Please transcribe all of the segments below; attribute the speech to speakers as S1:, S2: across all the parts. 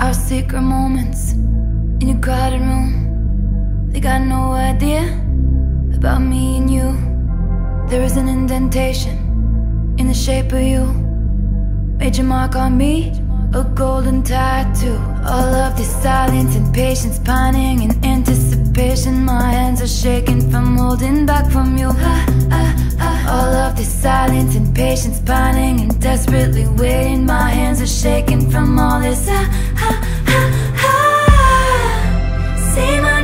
S1: Our secret moments in a crowded room. They got no idea about me and you. There is an indentation in the shape of you. Made your mark on me, a golden tattoo. All of this silence and patience, pining and anticipation. My hands are shaking from holding back from you. All of this silence and patience, pining and desperately waiting. My hands are shaking from all this. Ah, ah, ah, ah. Say my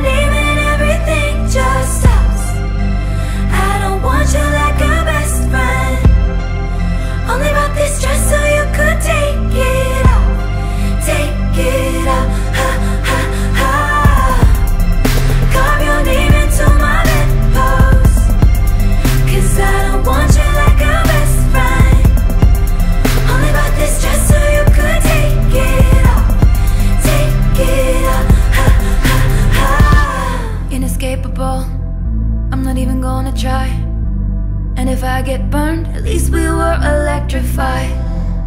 S1: if I get burned, at least we were electrified.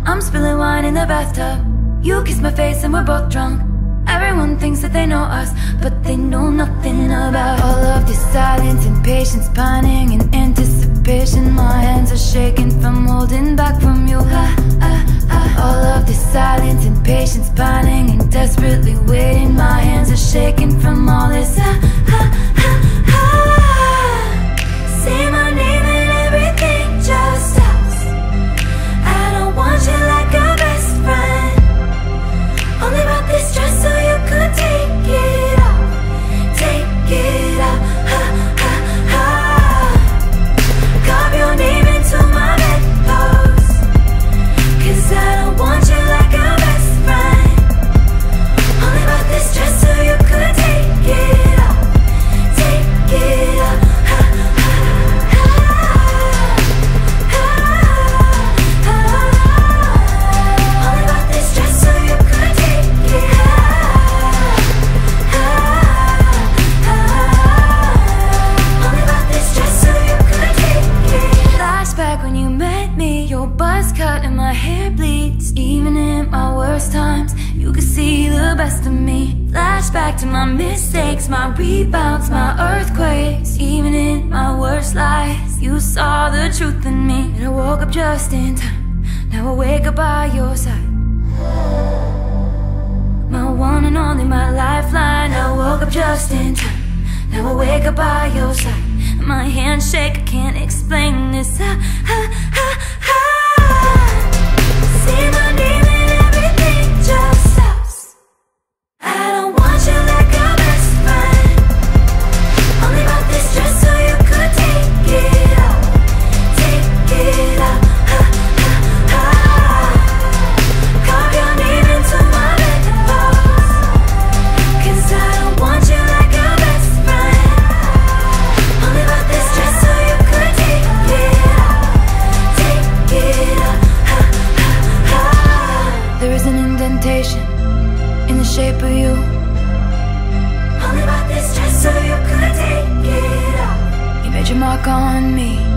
S1: I'm spilling wine in the bathtub. You kiss my face and we're both drunk. Everyone thinks that they know us, but they know nothing about all of this silence and patience, pining and anticipation. My hands are shaking from holding back from you. Ah, ah, ah. All of this silence and patience, pining and desperately waiting. My hands are shaking from all this. Best of me Flashback to my mistakes My rebounds, my earthquakes Even in my worst lies You saw the truth in me And I woke up just in time Now I wake up by your side my one and only, my lifeline. I woke up just in time. Now I wake up by your side. My hands shake, I can't explain this. Ah, indentation in the shape of you. Only bought this dress so you could take it off. You made your mark on me.